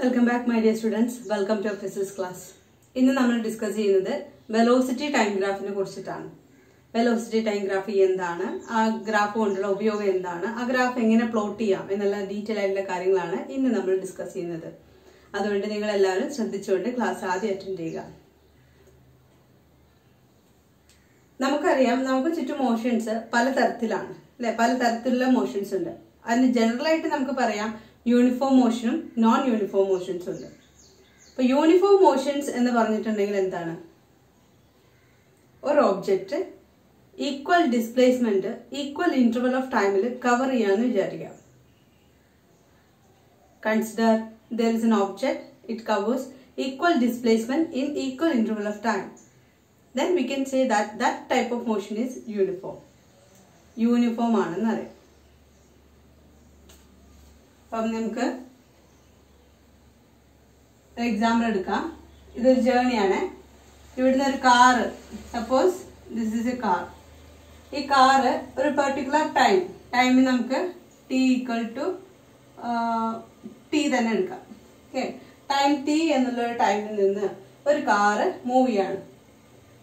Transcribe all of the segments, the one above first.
Welcome back my dear students welcome to physics class ഇന്ന് നമ്മൾ discuss ചെയ്യുന്നത് velocity time ഗ്രാഫിനെ കുറിച്ചിട്ടാണ്. വെലോസിറ്റി ടൈം ഗ്രാഫ് എന്താണ്? ആ ഗ്രാഫ് കൊണ്ടുള്ള ഉപയോഗം എന്താണ്? ആ ഗ്രാഫ് എങ്ങനെ പ്ലോട്ട് ചെയ്യാം? എന്നുള്ള ഡീറ്റെയിൽ ആയിട്ടുള്ള കാര്യങ്ങളാണ് ഇന്ന് നമ്മൾ ഡിസ്കസ് ചെയ്യുന്നത്. അതുകൊണ്ട് നിങ്ങൾ എല്ലാവരും ശ്രദ്ധിച്ചുകൊണ്ട് ക്ലാസ് ആദ്യം അറ്റൻഡ് ചെയ്യുക. നമുക്കറിയാം നമുക്ക് ചുറ്റും മോഷൻസ് പല പലതരത്തിലാണ്. അല്ലെ? പലതരത്തിലുള്ള മോഷൻസ് ഉണ്ട്. അതിന് ജനറൽ ആയിട്ട് നമുക്ക് പറയാം യൂണിഫോം മോഷനും നോൺ യൂണിഫോം മോഷൻസും ഉണ്ട്. അപ്പൊ യൂണിഫോം മോഷൻസ് എന്ന് പറഞ്ഞിട്ടുണ്ടെങ്കിൽ എന്താണ്? ഒരു object equal displacement equal interval of ടൈമിൽ കവർ ചെയ്യാന്ന് വിചാരിക്കാം. Consider there is an object it covers equal displacement in equal interval of time then we can say that that type of motion is uniform uniform ആണെന്ന് അറിയാം. അപ്പം നമുക്ക് example എടുക്കാം. ഇതൊരു ജേണിയാണ് ഇവിടുന്ന് ഒരു car suppose this is a car ഈ കാറ് ഒരു പെർട്ടിക്കുലർ ടൈം ടൈമിൽ നമുക്ക് ടി ഈക്വൽ ടു ടി തന്നെ എടുക്കാം. ഓക്കെ ടൈം ടി എന്നുള്ള ഒരു ടൈമിൽ നിന്ന് ഒരു കാറ് മൂവ് ചെയ്യാണ്.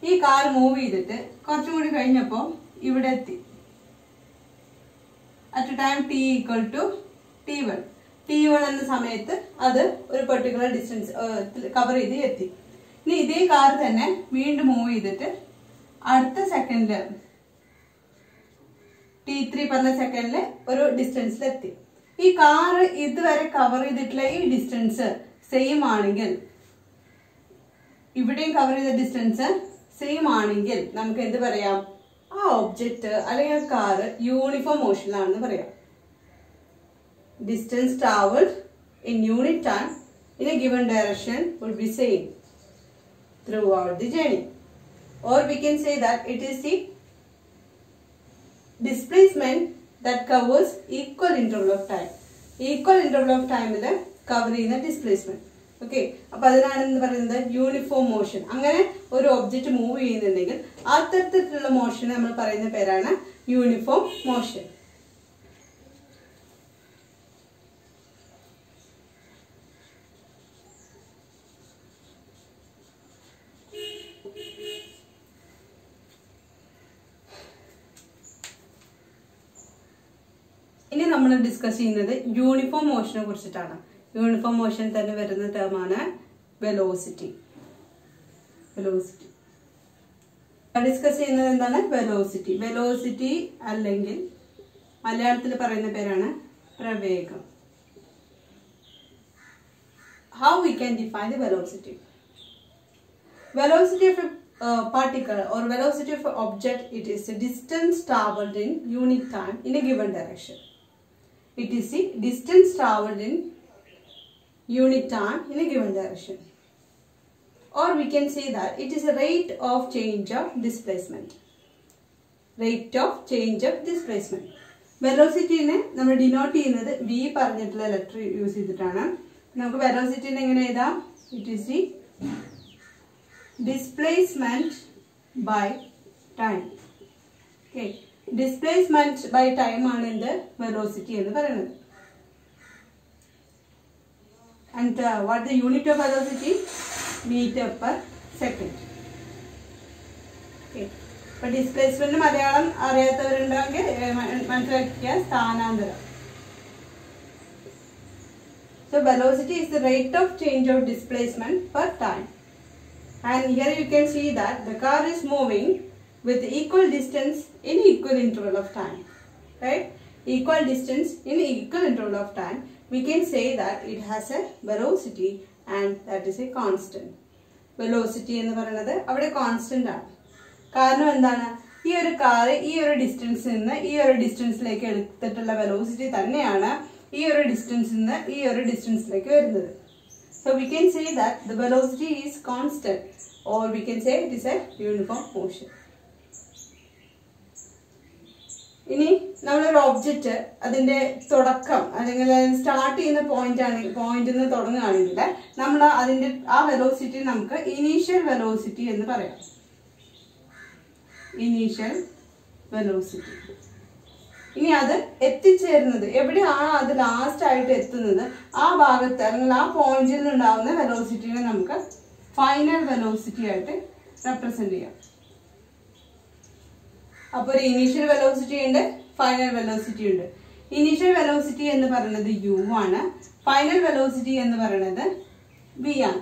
ഈ കാർ മൂവ് ചെയ്തിട്ട് കുറച്ചും കൂടി കഴിഞ്ഞപ്പോൾ ഇവിടെ എത്തി. At time T equal to T one T one എന്ന സമയത്ത് അത് ഒരു പെർട്ടിക്കുലർ ഡിസ്റ്റൻസ് കവർ ചെയ്ത് എത്തി. ഇനി ഇതേ കാർ തന്നെ വീണ്ടും മൂവ് ചെയ്തിട്ട് അടുത്ത സെക്കൻഡിൽ ടി ത്രീ പറഞ്ഞ സെക്കൻഡിൽ ഒരു ഡിസ്റ്റൻസിൽ എത്തി. ഈ കാർ ഇതുവരെ കവർ ചെയ്തിട്ടുള്ള ഈ ഡിസ്റ്റൻസ് സെയിം ആണെങ്കിൽ ഇവിടെയും കവർ ചെയ്ത ഡിസ്റ്റൻസ് സെയിം ആണെങ്കിൽ നമുക്ക് എന്ത് പറയാം? ആ ഒബ്ജക്റ്റ് അല്ലെങ്കിൽ ആ കാറ് യൂണിഫോം മോഷനിലാണെന്ന് പറയാം. Distance travelled in unit time in a given direction would be same throughout the journey or we can say that it is the displacement that covers equal interval of time equal interval of ടൈമിൽ cover ചെയ്യുന്ന displacement okay അപ്പൊ അതിനാണ് എന്ന് പറയുന്നത് uniform motion അങ്ങനെ ഒരു object move ചെയ്യുന്നുണ്ടെങ്കിൽ അത്തരത്തിലുള്ള മോഷൻ നമ്മൾ പറയുന്ന പേരാണ് യൂണിഫോം മോഷൻ ഇനി നമ്മൾ ഡിസ്കസ് ചെയ്യുന്നത് യൂണിഫോം മോഷനെ കുറിച്ചിട്ടാണ്. യൂണിഫോം മോഷൻ തന്നെ വരുന്ന ടേമാണ് വെലോസിറ്റി വെലോസിറ്റി ഡിസ്കസ് ചെയ്യുന്നത് എന്താണ്? വെലോസിറ്റി വെലോസിറ്റി അല്ലെങ്കിൽ മലയാളത്തിൽ പറയുന്ന പേരാണ് പ്രവേഗം. How we can define the velocity velocity of a uh, particle or velocity of an object it is the distance traveled in unit time in a given direction. It is the distance traveled in unit time in a given direction or we can say that it is a rate of change of displacement rate of change of displacement velocity വെലോസിറ്റിനെ നമ്മൾ denote ചെയ്യുന്നത് V പറഞ്ഞിട്ടുള്ള letter use ചെയ്തിട്ടാണ് നമുക്ക് വെലോസിറ്റിനെ എങ്ങനെ എഴുതാം it is the displacement by time okay displacement by time ആണ് എന്ത് velocity എന്ന് പറയുന്നത് and uh, what the unit of velocity meter per second okay അപ്പൊ ഡിസ്പ്ലേസ്മെന്റ് മലയാളം അറിയാത്തവരുണ്ടെങ്കിൽ മനസ്സിലാക്കിയ സ്ഥാനാന്തരം So velocity is the rate of change of displacement per time. And here you can see that the car is moving with equal distance in equal interval of time. Right? Equal distance in equal interval of time. We can say that it has a velocity and that is a constant. Velocity എന്ന് പറയുന്നത് അവിടെ constant ആണ് കാരണം എന്താണ് ഈ ഒരു car ഈ ഒരു ഡിസ്റ്റൻസിൽ നിന്ന് ഈ ഒരു ഡിസ്റ്റൻസിലേക്ക് എടുത്തിട്ടുള്ള വെലോസിറ്റി തന്നെയാണ് ഈ ഒരു ഡിസ്റ്റൻസിൽ നിന്ന് ഈ ഒരു ഡിസ്റ്റൻസിലേക്ക് വരുന്നത് so we can say that the velocity is constant or we can say it is a uniform motion. ഇനി നമ്മളൊരു ഒബ്ജക്റ്റ് അതിന്റെ തുടക്കം അല്ലെങ്കിൽ സ്റ്റാർട്ട് ചെയ്യുന്ന പോയിന്റ് ആണെങ്കിൽ പോയിന്റിൽ നിന്ന് തുടങ്ങുകയാണെങ്കിൽ നമ്മൾ അതിന്റെ ആ വെലോസിറ്റി നമുക്ക് ഇനീഷ്യൽ വെലോസിറ്റി എന്ന് പറയാം. ഇനീഷ്യൽ വെലോസിറ്റി ഇനി അത് എത്തിച്ചേരുന്നത് എവിടെയാണ് അത് ലാസ്റ്റ് ആയിട്ട് എത്തുന്നത്? ആ ഭാഗത്ത് അല്ലെങ്കിൽ ആ പോയിന്റിൽ നിന്നുണ്ടാവുന്ന വെലോസിറ്റിനെ നമുക്ക് ഫൈനൽ വെലോസിറ്റി ആയിട്ട് റെപ്രസെന്റ് ചെയ്യാം. അപ്പോൾ ഒരു ഇനീഷ്യൽ വെലോസിറ്റി ഉണ്ട് ഫൈനൽ വെലോസിറ്റി ഉണ്ട്. ഇനീഷ്യൽ വെലോസിറ്റി എന്ന് പറയുന്നത് യു ആണ്. ഫൈനൽ വെലോസിറ്റി എന്ന് പറയുന്നത് വി ആണ്.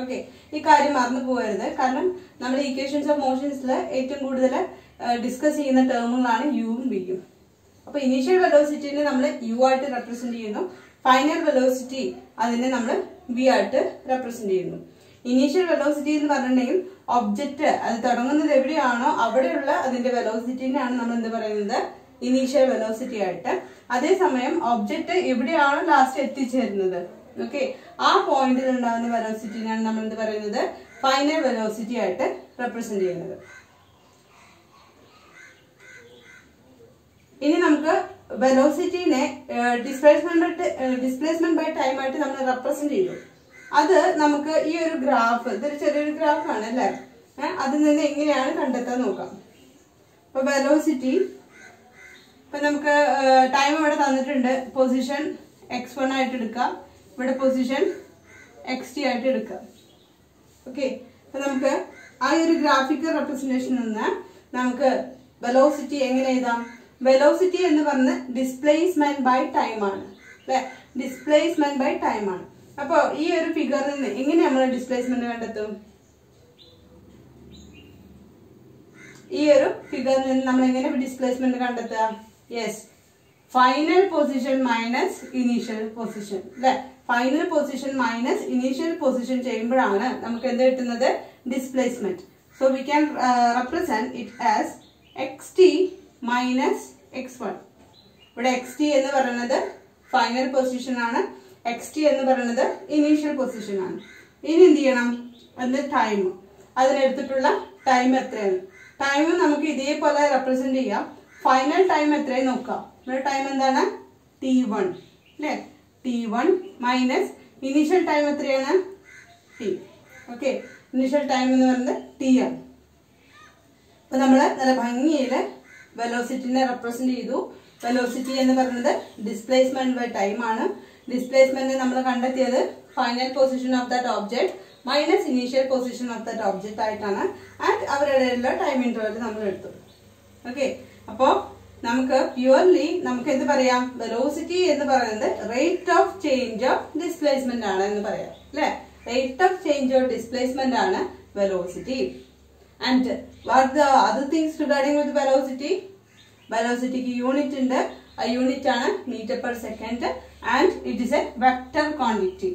ഓക്കെ ഈ കാര്യം മറന്നു പോകരുത്. കാരണം നമ്മൾ ഇക്വേഷൻസ് ഓഫ് മോഷൻസിൽ ഏറ്റവും കൂടുതൽ ഡിസ്കസ് ചെയ്യുന്ന ടേമുകളാണ് യുവും വിയും അപ്പൊ ഇനീഷ്യൽ വെലോസിറ്റിനെ നമ്മൾ യു ആയിട്ട് റെപ്രസെന്റ് ചെയ്യുന്നു. ഫൈനൽ വെലോസിറ്റി അതിനെ നമ്മൾ വി ആയിട്ട് റെപ്രസെന്റ് ചെയ്യുന്നു. ഇനീഷ്യൽ വെലോസിറ്റി എന്ന് പറഞ്ഞിട്ടുണ്ടെങ്കിൽ ഒബ്ജക്റ്റ് അത് തുടങ്ങുന്നത് എവിടെയാണോ അവിടെയുള്ള അതിന്റെ വെലോസിറ്റിനെയാണ് നമ്മൾ എന്ത് പറയുന്നത്? ഇനീഷ്യൽ വെലോസിറ്റി ആയിട്ട്. അതേസമയം ഒബ്ജക്റ്റ് എവിടെയാണോ ലാസ്റ്റ് എത്തിച്ചേരുന്നത്. ഓക്കെ ആ പോയിന്റിൽ ഉണ്ടാകുന്ന വെലോസിറ്റിനാണ് നമ്മൾ എന്ത് പറയുന്നത്? ഫൈനൽ വെലോസിറ്റി ആയിട്ട് റെപ്രസെന്റ് ചെയ്യുന്നത്. ഇനി നമുക്ക് വെലോസിറ്റിനെ ഡിസ്പ്ലേസ്മെന്റ് ഡിസ്പ്ലേസ്മെന്റ് ബൈ ടൈം ആയിട്ട് നമ്മൾ റെപ്രസെന്റ് ചെയ്തു. അത് നമുക്ക് ഈ ഒരു ഗ്രാഫ് ഇതൊരു ചെറിയൊരു ഗ്രാഫാണ് അല്ലേ? അതിൽ നിന്ന് എങ്ങനെയാണ് കണ്ടെത്താൻ നോക്കാം. ഇപ്പൊ വെലോസിറ്റി ഇപ്പൊ നമുക്ക് ടൈം ഇവിടെ തന്നിട്ടുണ്ട്. പൊസിഷൻ എക്സ് വൺ ആയിട്ട് എടുക്കാം. ഇവിടെ പൊസിഷൻ എക്സ് ടി ആയിട്ട് എടുക്കാം. ഓക്കെ അപ്പൊ നമുക്ക് ആ ഒരു ഗ്രാഫിക്കൽ റെപ്രസെന്റേഷൻ നിന്ന് നമുക്ക് വെലോസിറ്റി എങ്ങനെ എഴുതാം? വെലോസിറ്റി എന്ന് പറഞ്ഞ് ഡിസ്പ്ലേസ്മെന്റ് ബൈ ടൈം ആണ്. അല്ലെ? ഡിസ്പ്ലേസ്മെന്റ് ബൈ ടൈം ആണ് അപ്പൊ ഈ ഒരു ഫിഗറിൽ നിന്ന് എങ്ങനെ നമ്മൾ ഡിസ്പ്ലേസ്മെന്റ് കണ്ടെത്തും? ഈ ഒരു ഫിഗറിൽ നിന്ന് നമ്മൾ എങ്ങനെ ഡിസ്പ്ലേസ്മെന്റ് കണ്ടെത്തുക? Yes final position minus initial position അല്ലെ? Final position minus initial position ചെയ്യുമ്പോഴാണ് നമുക്ക് എന്ത് കിട്ടുന്നത്? Displacement so we can represent it as X T minus X one ഇവിടെ എക്സ് ടി എന്ന് പറയുന്നത് ഫൈനൽ പൊസിഷൻ ആണ്. എക്സ് ടി എന്ന് പറയുന്നത് ഇനീഷ്യൽ പൊസിഷനാണ് ഇനി എന്ത് ചെയ്യണം? അതിന്റെ ടൈം അതിനെടുത്തിട്ടുള്ള ടൈം എത്രയാണ്? ടൈം നമുക്ക് ഇതേപോലെ റെപ്രസെന്റ് ചെയ്യാം. ഫൈനൽ ടൈം എത്രയും നോക്കാം. നമ്മുടെ ടൈം എന്താണ്? ടി വൺ അല്ലേ? T one minus initial time എത്രയാണ്? ടി ഓക്കെ ഇനീഷ്യൽ ടൈം എന്ന് പറയുന്നത് ടി ആണ്. അപ്പൊ നമ്മൾ നല്ല ഭംഗിയിൽ വെലോസിറ്റിനെ റെപ്രസെന്റ് ചെയ്തു. വെലോസിറ്റി എന്ന് പറയുന്നത് ഡിസ്പ്ലേസ്മെന്റ് ബൈ ടൈം ആണ്. ഡിസ്പ്ലേസ്മെന്റ് നമ്മൾ കണ്ടെത്തിയത് final position of that object minus initial position of that object ആയിട്ടാണ്. ആൻഡ് അവരുടെ ടൈം ഇന്റർവൽ നമ്മൾ എടുത്തു. ഓക്കെ അപ്പോൾ നമുക്ക് പ്യുവർലി നമുക്ക് എന്ത് പറയാം? വെലോസിറ്റി എന്ന് പറയുന്നത് rate of change of displacement ആണ് എന്ന് പറയാം. അല്ലെ? Rate of change of displacement ആണ് velocity and what the other things regarding with velocity വെലോസിറ്റിക്ക് unit ഉണ്ട്. ആ യൂണിറ്റ് ആണ് metre per second and it is a vector quantity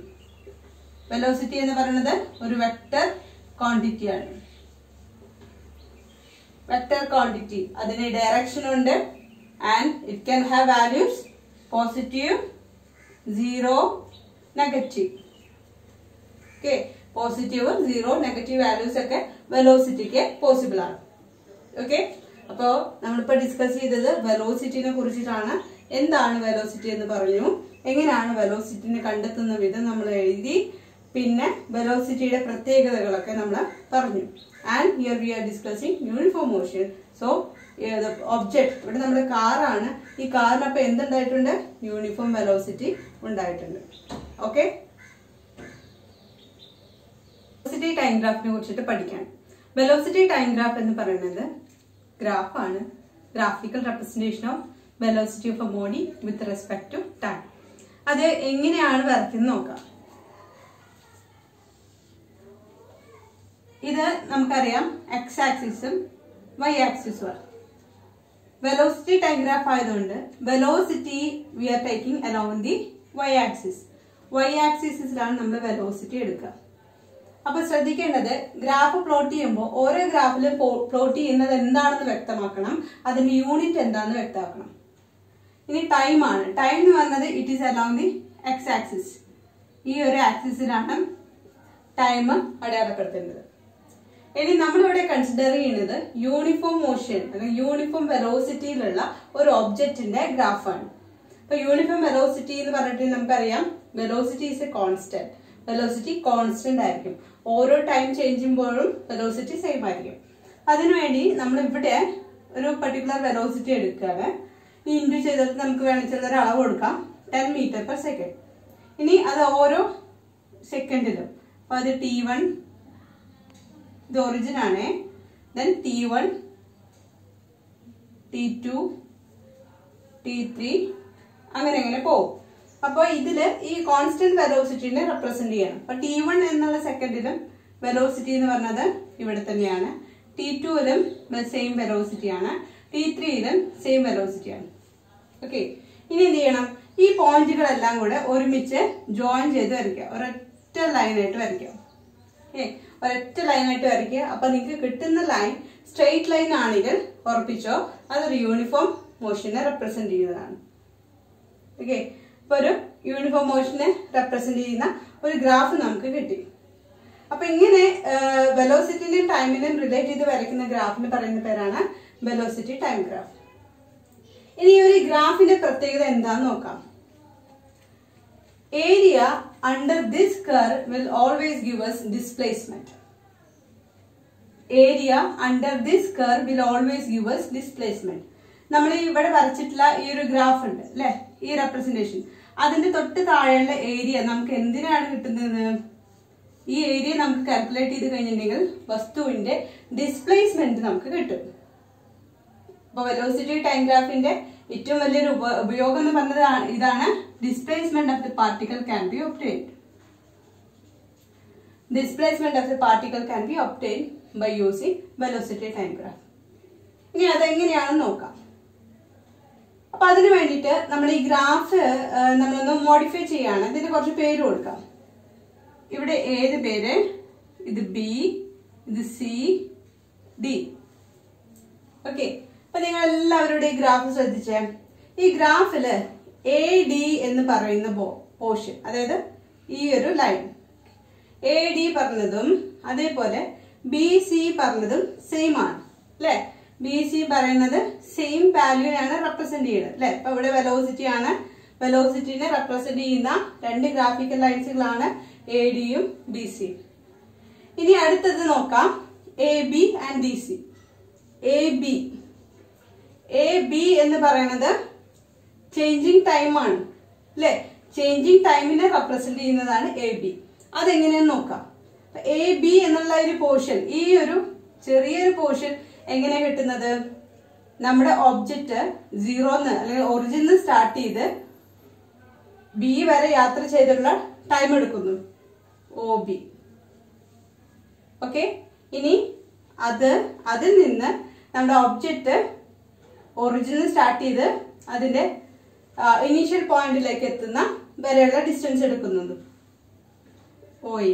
velocity എന്ന് പറയുന്നത് ഒരു വെക്ടർ ക്വാണ്ടിറ്റി ആണ്. വെക്ടർ ക്വാണ്ടിറ്റി അതിന് ഡയറക്ഷൻ ഉണ്ട്. And it can have values positive zero negative okay പോസിറ്റീവും സീറോ നെഗറ്റീവ് വാല്യൂസ് ഒക്കെ വെലോസിറ്റിക്ക് പോസിബിൾ ആണ്. ഓക്കെ അപ്പോ നമ്മളിപ്പോ ഡിസ്കസ് ചെയ്തത് വെലോസിറ്റിനെ കുറിച്ചിട്ടാണ്. എന്താണ് വെലോസിറ്റി എന്ന് പറഞ്ഞു. എങ്ങനെയാണ് വെലോസിറ്റിനെ കണ്ടെത്തുന്ന വിധം നമ്മൾ എഴുതി. പിന്നെ വെലോസിറ്റിയുടെ പ്രത്യേകതകളൊക്കെ നമ്മൾ പറഞ്ഞു. And here we are discussing uniform motion so object ഇവിടെ നമ്മുടെ കാറാണ് ഈ കാറിന് അപ്പൊ എന്തുണ്ടായിട്ടുണ്ട്? യൂണിഫോം വെലോസിറ്റി ഉണ്ടായിട്ടുണ്ട്. ഓക്കെ വെലോസിറ്റി ടൈം ഗ്രാഫിനെ കുറിച്ചിട്ട് പഠിക്കാൻ വെലോസിറ്റി ടൈം ഗ്രാഫ് എന്ന് പറയുന്നത് ഗ്രാഫാണ് graphical representation of velocity of a body with respect to time അത് എങ്ങനെയാണ് വരയ്ക്കുന്നത് നോക്കാം. ഇത് നമുക്കറിയാം എക്സ് ആക്സിസും വൈ ആക്സിസും ആണ്. വെലോസിറ്റി ടൈഗ്രാഫ് ആയതുകൊണ്ട് velocity we are taking along the Y axis Y ആക്സിസിലാണ് നമ്മൾ വെലോസിറ്റി എടുക്കുക. അപ്പൊ ശ്രദ്ധിക്കേണ്ടത് ഗ്രാഫ് പ്ലോട്ട് ചെയ്യുമ്പോൾ ഓരോ ഗ്രാഫിലും പ്ലോട്ട് ചെയ്യുന്നത് എന്താണെന്ന് വ്യക്തമാക്കണം. അതിന്റെ യൂണിറ്റ് എന്താണെന്ന് വ്യക്തമാക്കണം. ഇനി ടൈം ആണ്. ടൈം എന്ന് പറഞ്ഞത് it is along the X axis ഈ ഒരു ആക്സിസിലാണ് ടൈം അടയാളപ്പെടുത്തേണ്ടത്. ഇനി നമ്മളിവിടെ കൺസിഡർ ചെയ്യുന്നത് യൂണിഫോം മോഷൻ അല്ലെങ്കിൽ യൂണിഫോം വെലോസിറ്റിയിലുള്ള ഒരു ഒബ്ജക്റ്റിന്റെ ഗ്രാഫാണ് ഇപ്പൊ യൂണിഫോം വെലോസിറ്റി എന്ന് പറഞ്ഞിട്ട് നമുക്കറിയാം velocity is a constant velocity constant ആയിരിക്കും. ഓരോ ടൈം ചേഞ്ച് ചെയ്യുമ്പോഴും വെലോസിറ്റി സെയിം ആയിരിക്കും. അതിനുവേണ്ടി നമ്മൾ ഇവിടെ ഒരു പർട്ടിക്കുലർ വെലോസിറ്റി എടുക്കുകയാണ്. ഇന്റു ചെയ്തിട്ട് നമുക്ക് വേണമെങ്കിൽ ഒരു അളവ് കൊടുക്കാം. ടെൻ മീറ്റർ പെർ സെക്കൻഡ് ഇനി അത് ഓരോ സെക്കൻഡിലും അപ്പോൾ അത് ടി വൺ ഇത് ഒറിജിൻ ആണേ. Then T one T two T three അങ്ങനെ അങ്ങനെ പോകും. അപ്പോൾ ഇതിൽ ഈ കോൺസ്റ്റന്റ് വെലോസിറ്റിനെ റെപ്രസെന്റ് ചെയ്യണം. അപ്പോൾ ടി വൺ എന്നുള്ള സെക്കൻഡിലും വെലോസിറ്റി എന്ന് പറഞ്ഞത് ഇവിടെ തന്നെയാണ്. ടി ടുവിലും സെയിം വെലോസിറ്റിയാണ് ടി ത്രീയിലും സെയിം വെലോസിറ്റി ആണ്. ഓക്കെ ഇനി എന്ത് ചെയ്യണം? ഈ പോയിന്റുകളെല്ലാം കൂടെ ഒരുമിച്ച് ജോയിൻ ചെയ്ത് വരയ്ക്കുക. ഒരൊറ്റ ലൈനായിട്ട് വരയ്ക്കുക. ഓക്കെ ഒരൊറ്റ ലൈനായിട്ട് വരയ്ക്കുക. അപ്പം നിങ്ങൾക്ക് കിട്ടുന്ന ലൈൻ സ്ട്രെയിറ്റ് ലൈൻ ആണെങ്കിൽ ഉറപ്പിച്ചോ? അതൊരു യൂണിഫോം മോഷനെ റെപ്രസെന്റ് ചെയ്യുന്നതാണ്. ഓക്കെ അപ്പോൾ ഒരു യൂണിഫോം മോഷനെ റെപ്രസെന്റ് ചെയ്യുന്ന ഒരു ഗ്രാഫ് നമുക്ക് കിട്ടി. അപ്പം ഇങ്ങനെ വെലോസിറ്റിന്റെയും ടൈമിനെയും റിലേറ്റ് ചെയ്ത് വരയ്ക്കുന്ന ഗ്രാഫിന് പറയുന്ന പേരാണ് വെലോസിറ്റി ടൈം ഗ്രാഫ് ഇനി ഈ ഒരു ഗ്രാഫിന്റെ പ്രത്യേകത എന്താന്ന് നോക്കാം. Area under this curve will always give us displacement area under this curve will always give us displacement നമ്മൾ ഇവിടെ വരച്ചിട്ടുള്ള ഈ ഒരു ഗ്രാഫ് ഉണ്ട് അല്ലെ? ഈ റെപ്രസെന്റേഷൻ അതിന്റെ തൊട്ട് താഴെയുള്ള ഏരിയ നമുക്ക് എന്തിനാണ് കിട്ടുന്നത്? ഈ ഏരിയ നമുക്ക് കാൽക്കുലേറ്റ് ചെയ്ത് കഴിഞ്ഞിട്ടുണ്ടെങ്കിൽ വസ്തുവിന്റെ ഡിസ്പ്ലേസ്മെന്റ് നമുക്ക് കിട്ടും. അപ്പൊ വെലോസിറ്റി ടൈം ഗ്രാഫിന്റെ ഏറ്റവും വലിയൊരു ഉപ- ഉപയോഗം എന്ന് പറഞ്ഞത് ഇതാണ് displacement of the particle can be obtained displacement of the particle can be obtained by using velocity time graph ഇനി അതെങ്ങനെയാണെന്ന് നോക്കാം. അപ്പൊ അതിന് വേണ്ടിയിട്ട് നമ്മൾ ഈ ഗ്രാഫ് നമ്മളൊന്ന് മോഡിഫൈ ചെയ്യാണ്. ഇതിന് കുറച്ച് പേര് കൊടുക്കാം. ഇവിടെ ഏത് പേര്? ഇത് ബി ഇത് സി ഡി ഓക്കെ അപ്പൊ നിങ്ങൾ എല്ലാവരുടെ ഗ്രാഫ് ശ്രദ്ധിച്ചേ. ഈ ഗ്രാഫിൽ എ ഡി എന്ന് പറയുന്ന പോർഷൻ അതായത് ഈ ഒരു ലൈൻ എ ഡി പറഞ്ഞതും അതേപോലെ ബി സി പറഞ്ഞതും സെയിം ആണ്. അല്ലെ? ബി സി പറയുന്നത് സെയിം വാല്യൂനാണ് റെപ്രസെന്റ് ചെയ്യുന്നത്. അല്ലെ? ഇപ്പൊ ഇവിടെ വെലോസിറ്റി ആണ്. വെലോസിറ്റിനെ റെപ്രസെന്റ് ചെയ്യുന്ന രണ്ട് ഗ്രാഫിക്കൽ ലൈൻസുകളാണ് എ ഡിയും ബി സി ഇനി അടുത്തത് നോക്കാം. A B and D C A B A B എന്ന് പറയുന്നത് ചേഞ്ചിങ് ടൈമാണ് അല്ലെ ചേഞ്ചിങ് ടൈമിനെ റെപ്രസെന്റ് ചെയ്യുന്നതാണ് എ ബി അതെങ്ങനെയെന്ന് നോക്കാം. എ ബി എന്നുള്ള ഒരു പോർഷൻ ഈ ഒരു ചെറിയൊരു പോർഷൻ എങ്ങനെ കിട്ടുന്നത്? നമ്മുടെ ഒബ്ജക്റ്റ് സീറോന്ന് അല്ലെങ്കിൽ ഒറിജിനിൽ സ്റ്റാർട്ട് ചെയ്ത് ബി വരെ യാത്ര ചെയ്തുള്ള ടൈം എടുക്കുന്നു. ഒ ബി ഓക്കെ ഇനി അത് അതിൽ നിന്ന് നമ്മുടെ ഒബ്ജക്റ്റ് ഒറിജിനൽ സ്റ്റാർട്ട് ചെയ്ത് അതിന്റെ ഇനീഷ്യൽ പോയിന്റിലേക്ക് എത്തുന്ന വരെയുള്ള ഡിസ്റ്റൻസ് എടുക്കുന്നത്. ഒ എ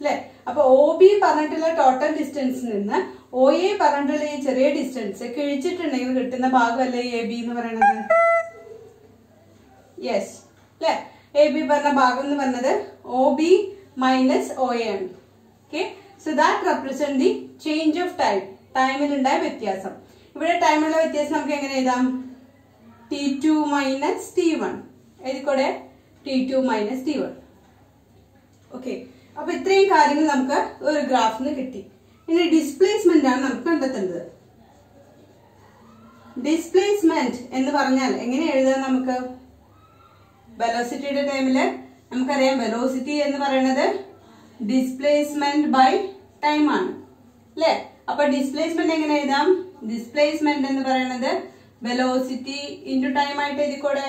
അല്ലെ അപ്പൊ ഒ ബി പറഞ്ഞിട്ടുള്ള ടോട്ടൽ ഡിസ്റ്റൻസിൽ നിന്ന് ഒ എ പറഞ്ഞിട്ടുള്ള ഈ ചെറിയ ഡിസ്റ്റൻസ് കിഴിച്ചിട്ടുണ്ടെങ്കിൽ കിട്ടുന്ന ഭാഗമല്ലേ എ ബി എന്ന് പറയുന്നത് യെസ് അല്ലെ എ ബി പറഞ്ഞ ഭാഗം എന്ന് പറഞ്ഞത് O B minus O A ആണ്. Okay so that represent the change of time ടൈമിലുണ്ടായ വ്യത്യാസം. ഇവിടെ ടൈമുള്ള വ്യത്യാസം നമുക്ക് എങ്ങനെ എഴുതാം? T two minus T one എഴുതിക്കൂടെ? T two minus T one okay അപ്പൊ ഇത്രയും കാര്യങ്ങൾ നമുക്ക് ഒരു ഗ്രാഫിന് കിട്ടി. ഇനി ഡിസ്പ്ലേസ്മെന്റ് ആണ് നമുക്ക് കണ്ടെത്തേണ്ടത്. ഡിസ്പ്ലേസ്മെന്റ് എന്ന് പറഞ്ഞാൽ എങ്ങനെ എഴുതാം നമുക്ക്? വെലോസിറ്റിയുടെ ടൈമിൽ നമുക്കറിയാം വെലോസിറ്റി എന്ന് പറയുന്നത് ഡിസ്പ്ലേസ്മെന്റ് ബൈ ടൈം ആണ്. അല്ലെ? അപ്പൊ ഡിസ്പ്ലേസ്മെന്റ് എങ്ങനെ എഴുതാം? ഡിസ്പ്ലേസ്മെന്റ് എന്ന് പറയുന്നത് വെലോസിറ്റി ഇന്റു ടൈം ആയിട്ട് എഴുതിക്കോടെ?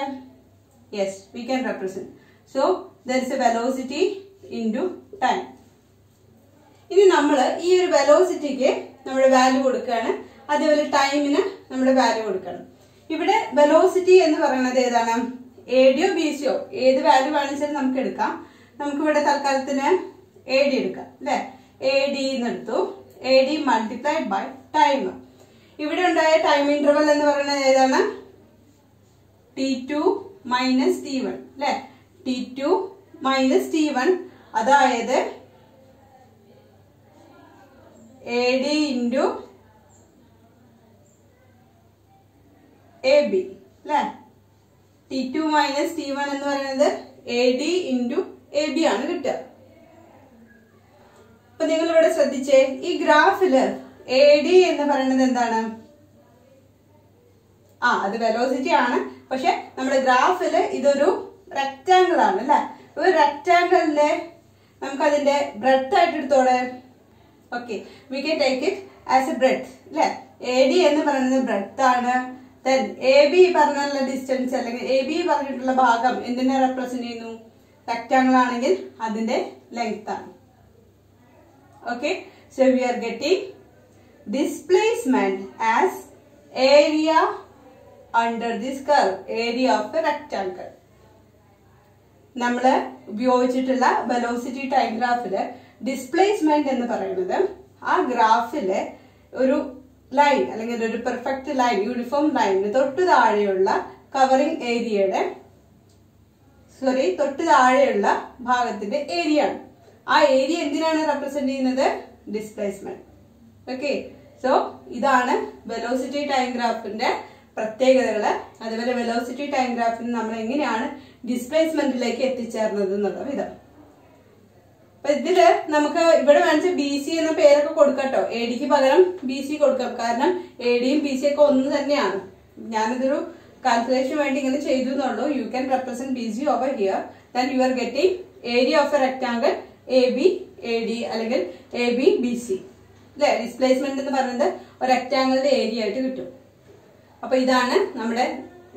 Yes we can represent so there is a velocity into time ഇനി നമ്മൾ ഈ ഒരു വെലോസിറ്റിക്ക് നമ്മുടെ വാല്യൂ കൊടുക്കുകയാണ്. അതേപോലെ ടൈമിന് നമ്മുടെ വാല്യൂ കൊടുക്കണം. ഇവിടെ വെലോസിറ്റി എന്ന് പറയുന്നത് ഏതാണ്? എ ഡിയോ ബി സിയോ ഏത് വാല്യൂ വേണമെങ്കിലും നമുക്ക് എടുക്കാം. നമുക്ക് ഇവിടെ തൽക്കാലത്തിന് എ ഡി എടുക്കാം അല്ലേ? A D എന്നെടുത്തു A D multiplied by time ഇവിടെ ഉണ്ടായ ടൈം ഇന്റർവൽ എന്ന് പറയുന്നത് ഏതാണ്? T two minus T one അല്ലെ? T two minus T one അതായത് A D into A B അല്ലെ? T two minus T one എന്ന് പറയുന്നത് A D into A B ആണ് കിട്ടുക. അപ്പൊ നിങ്ങൾ ഇവിടെ ശ്രദ്ധിച്ചേ ഈ ഗ്രാഫിൽ എ ഡി എന്ന് പറയുന്നത് എന്താണ്? ആ അത് വെലോസിറ്റി ആണ്. പക്ഷെ നമ്മുടെ ഗ്രാഫിൽ ഇതൊരു റെക്റ്റാങ്കിൾ ആണ് അല്ലെ? ഒരു റെക്റ്റാങ്കിളിന്റെ നമുക്ക് അതിന്റെ ബ്രെഡ് ആയിട്ട് എടുത്തോടെ. Okay we can take it as a breadth അല്ലെ? എ ഡി എന്ന് പറയുന്നത് ബ്രെഡ് ആണ്. ദെൻ എ ബി പറഞ്ഞുള്ള ഡിസ്റ്റൻസ് അല്ലെങ്കിൽ എ ബി പറഞ്ഞിട്ടുള്ള ഭാഗം എന്തിനെ റെപ്രസെന്റ് ചെയ്യുന്നു? റെക്റ്റാങ്കിൾ ആണെങ്കിൽ അതിന്റെ ലെങ്ത് ആണ്. Okay so we are getting displacement as area under this curve area of a rectangle. നമ്മൾ ഉപയോഗിച്ചിട്ടുള്ള വെലോസിറ്റി ടൈം ഗ്രാഫിൽ ഡിസ്പ്ലേസ്മെന്റ് എന്ന് പറയുന്നത് ആ ഗ്രാഫിൽ ഒരു ലൈൻ അല്ലെങ്കിൽ ഒരു പെർഫെക്റ്റ് ലൈൻ യൂണിഫോം ലൈനിന് തൊട്ട് താഴെയുള്ള കവറിംഗ് ഏരിയയുടെ സോറി തൊട്ട് താഴെയുള്ള ഭാഗത്തിന്റെ ഏരിയ ആണ്. ആ ഏരിയ എന്തിനാണ് റെപ്രസെന്റ് ചെയ്യുന്നത്? ഡിസ്പ്ലേസ്മെന്റ് ഓക്കെ സോ ഇതാണ് വെലോസിറ്റി ടൈം ഗ്രാഫിന്റെ പ്രത്യേകതകൾ. അതുപോലെ വെലോസിറ്റി ടൈം ഗ്രാഫിന് നമ്മൾ എങ്ങനെയാണ് ഡിസ്പ്ലേസ്മെന്റിലേക്ക് എത്തിച്ചേർന്നത് എന്നുള്ള വിധം. അപ്പൊ ഇതിൽ നമുക്ക് ഇവിടെ വേണമെങ്കിൽ ബി സി എന്ന പേരൊക്കെ കൊടുക്കട്ടോ എ ഡിക്ക് പകരം ബി സി കൊടുക്കാം. കാരണം എ ഡിയും ബി സി ഒക്കെ ഒന്ന് തന്നെയാണ്. ഞാനിതൊരു കാൽക്കുലേഷൻ വേണ്ടി ഇങ്ങനെ ചെയ്തു എന്നുള്ളൂ. You can represent B C over here then you are getting area of a rectangle A B A D അല്ലെങ്കിൽ എ ബി ബി സി അല്ലെ ഡിസ്പ്ലേസ്മെന്റ് എന്ന് പറയുന്നത് ഒരു റെക്ടാങ്കിളിന്റെ ഏരിയ ആയിട്ട് കിട്ടും. അപ്പൊ ഇതാണ് നമ്മുടെ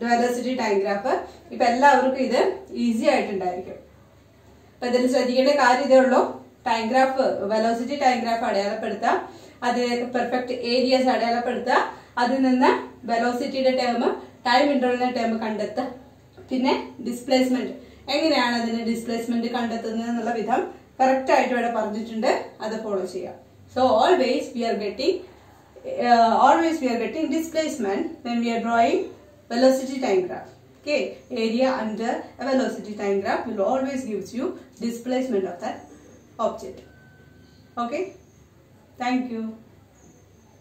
വെലോസിറ്റി ഡയഗ്രാഫ് ഗ്രാഫ് ഇപ്പൊ എല്ലാവർക്കും ഇത് ഈസി ആയിട്ടുണ്ടായിരിക്കും. അപ്പൊ ഇതിൽ ശ്രദ്ധിക്കേണ്ട കാര്യം ഇതേ ഉള്ളൂ. Diagraph graph velocity diagraph graph അടയാളപ്പെടുത്തുക. അതിലേക്ക് പെർഫെക്റ്റ് ഏരിയസ് അടയാളപ്പെടുത്തുക. അതിൽ നിന്ന് വെലോസിറ്റിയുടെ ടേം ടൈം ഇന്റർവലിന്റെ ടേം കണ്ടെത്തുക. പിന്നെ ഡിസ്പ്ലേസ്മെന്റ് എങ്ങനെയാണ് അതിന്റെ ഡിസ്പ്ലേസ്മെന്റ് കണ്ടെത്തുന്നത് എന്നുള്ള വിധം കറക്റ്റ് ആയിട്ട് ഇവിടെ പറഞ്ഞിട്ടുണ്ട്. അത് ഫോളോ ചെയ്യാം So always we are getting uh, always we are getting displacement when we are drawing velocity time graph. Okay, area under a velocity time graph will always gives you displacement of that object. Okay, thank you.